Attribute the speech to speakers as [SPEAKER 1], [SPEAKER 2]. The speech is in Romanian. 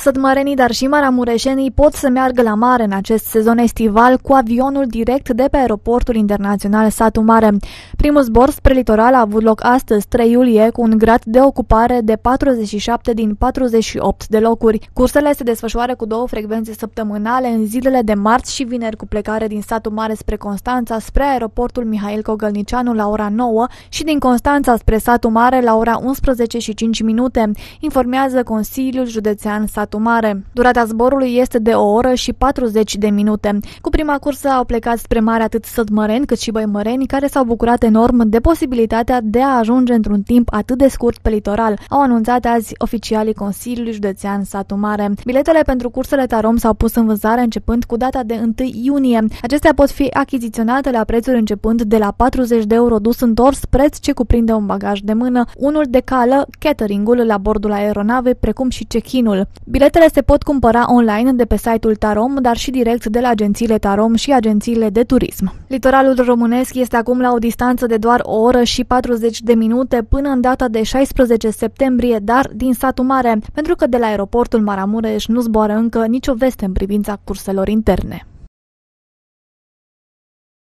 [SPEAKER 1] Sădmărenii, dar și maramureșenii pot să meargă la mare în acest sezon estival cu avionul direct de pe aeroportul internațional Satu Mare. Primul zbor spre litoral a avut loc astăzi, 3 iulie, cu un grad de ocupare de 47 din 48 de locuri. Cursele se desfășoară cu două frecvențe săptămânale în zilele de marți și vineri cu plecare din Satu Mare spre Constanța, spre aeroportul Mihail Cogălnicianu la ora 9 și din Constanța spre Satu Mare la ora 11 și 5 minute, informează Consiliul Județean Satu Satu Mare. Durata zborului este de o oră și 40 de minute. Cu prima cursă au plecat spre mare atât sădmăreni cât și băimăreni care s-au bucurat enorm de posibilitatea de a ajunge într-un timp atât de scurt pe litoral, au anunțat azi oficialii Consiliului Județean Satu Mare. Biletele pentru cursele Tarom s-au pus în vânzare începând cu data de 1 iunie. Acestea pot fi achiziționate la prețuri începând de la 40 de euro dus întors, preț ce cuprinde un bagaj de mână, unul de cală, cateringul la bordul aeronavei, precum și check-in-ul. Biletele se pot cumpăra online de pe site-ul Tarom, dar și direct de la agențiile Tarom și agențiile de turism. Litoralul românesc este acum la o distanță de doar o oră și 40 de minute până în data de 16 septembrie, dar din satul mare, pentru că de la aeroportul Maramureș nu zboară încă nicio veste în privința curselor interne.